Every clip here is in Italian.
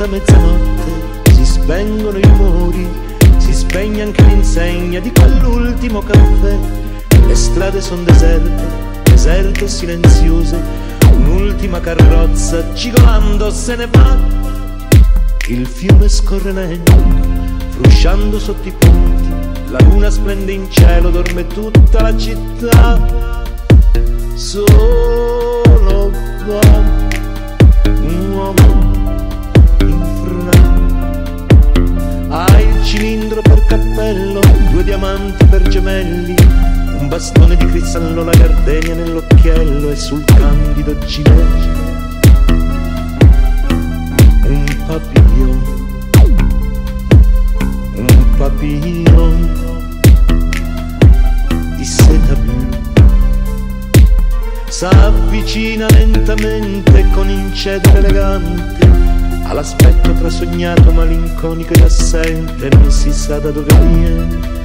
diventa mezzanotte, si spengono i rumori, si spegne anche l'insegna di quell'ultimo caffè. Le strade sono deserte, deserte e silenziose, un'ultima carrozza cigolando se ne va. Il fiume scorre lento, frusciando sotto i ponti, la luna splende in cielo, dorme tutta la città. Solo va un uomo gemelli, un bastone di cristallo, la gardenia nell'occhiello e sul candido gilet un papillon, un papillon di seta blu. S'avvicina lentamente con incedere elegante all'aspetto trasognato, malinconico ed assente, non si sa da dove viene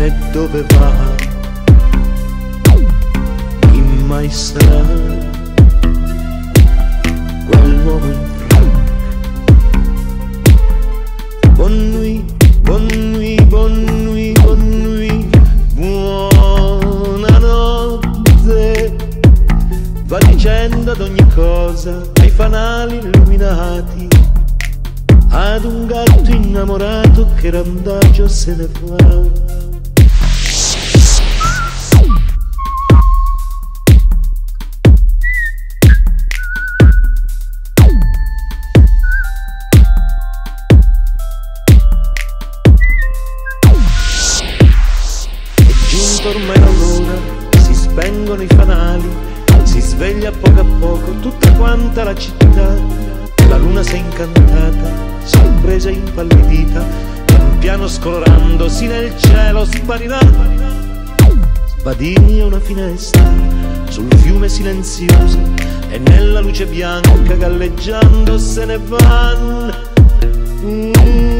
né dove va. Chi mai sarà quell'uomo in frac? Bonne nuit, bonne nuit, bonne nuit, bonne nuit, buonanotte. Va dicendo ad ogni cosa, ai fanali illuminati, ad un gatto innamorato che randagio se ne fa. I fanali, si sveglia a poco a poco tutta quanta la città. La luna si è incantata, sorpresa impallidita, pian piano scolorandosi nel cielo sparirà. Sbadiglia una finestra sul fiume silenzioso e nella luce bianca galleggiando se ne van un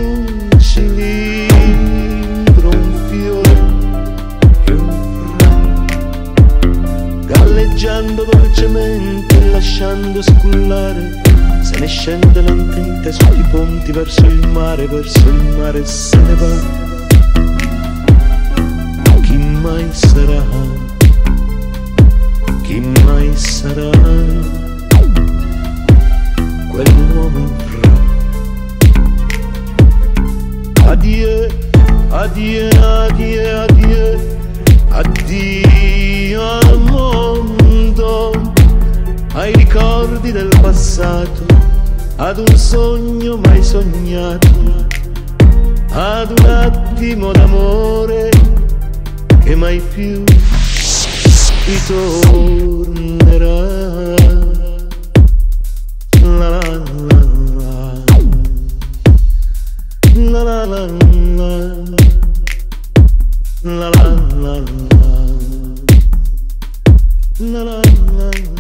dolcemente lasciando scullare se ne scende lentamente sotto i ponti verso il mare verso il mare se ne va. Chi mai sarà? Chi mai sarà? Quell'uomo fra. Addio, addio, addio, addio, pensato, ad un sogno mai sognato, ad un attimo d'amore che mai più ritornerà. La la la la. La la la la. La la la la. La la